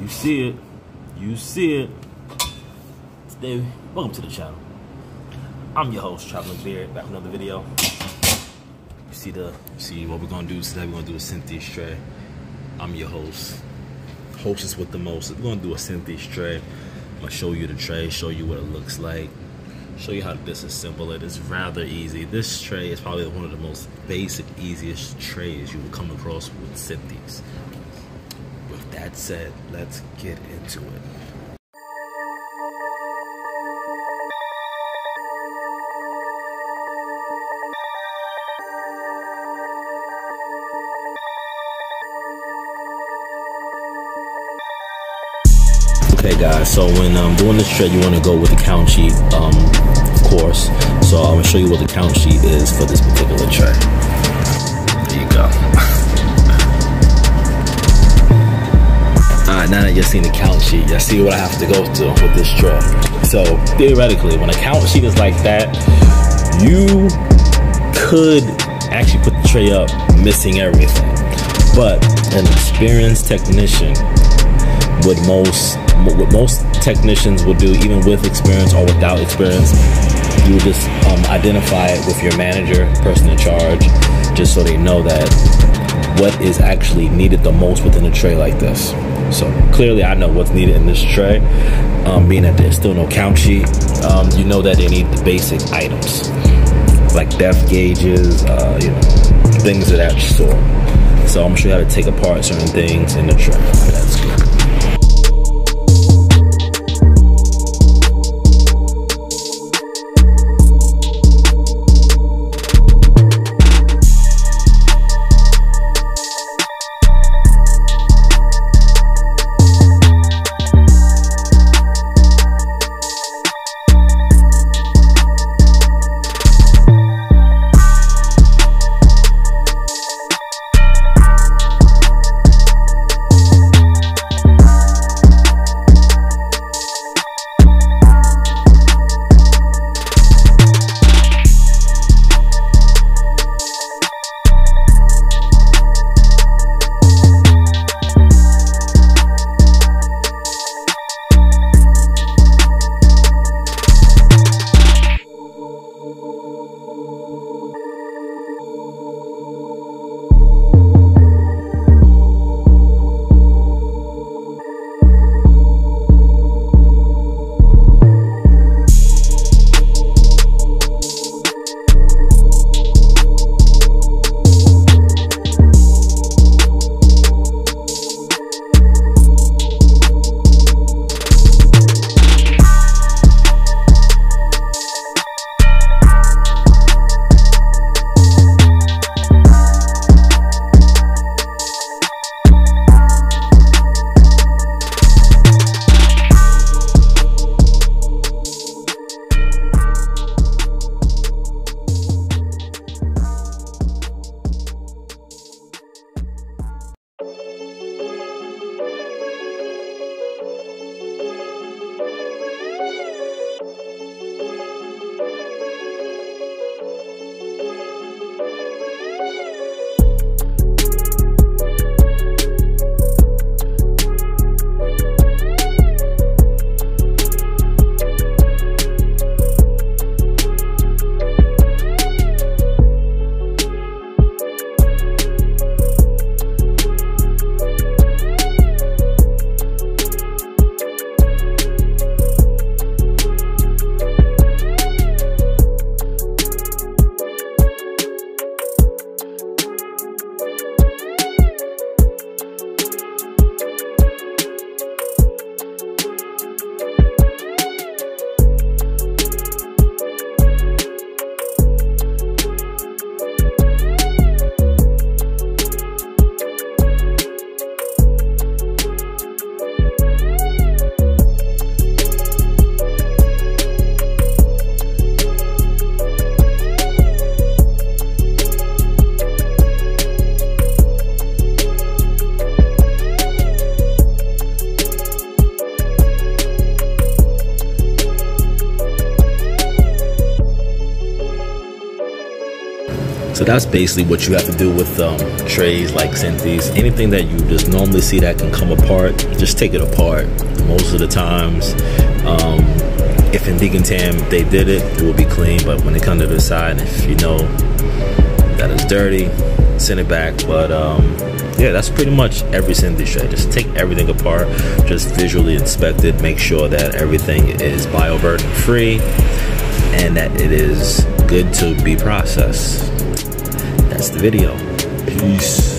You see it. You see it. Today, welcome to the channel. I'm your host, Traveling Beard, back with another video. You see the see what we're gonna do today, we're gonna do a Synthes tray. I'm your host. Hostess with the most. We're gonna do a Synthes tray. I'm gonna show you the tray, show you what it looks like, show you how to disassemble it. It's rather easy. This tray is probably one of the most basic, easiest trays you will come across with Synthes. That said, let's get into it. Okay guys, so when um, doing this tray, you want to go with the count sheet, um, of course. So I'm gonna show you what the count sheet is for this particular tray. Now that seen the count sheet, you see what I have to go through with this tray. So theoretically, when a count sheet is like that, you could actually put the tray up missing everything. But an experienced technician would most what most technicians will do, even with experience or without experience, you will just um, identify it with your manager, person in charge, just so they know that what is actually needed the most within a tray like this. So clearly, I know what's needed in this tray. Um, being that there's still no count sheet, um, you know that they need the basic items like depth gauges, uh, you know, things of that sort. So I'm you how to take apart certain things in the tray. Let's go. So that's basically what you have to do with um, trays like Synthes. Anything that you just normally see that can come apart, just take it apart. Most of the times, um, if in decontam they did it, it will be clean. But when it comes to the side, if you know that is dirty, send it back. But um, yeah, that's pretty much every Synthes tray. Just take everything apart, just visually inspect it, make sure that everything is bioburden free and that it is good to be processed. The video. Peace.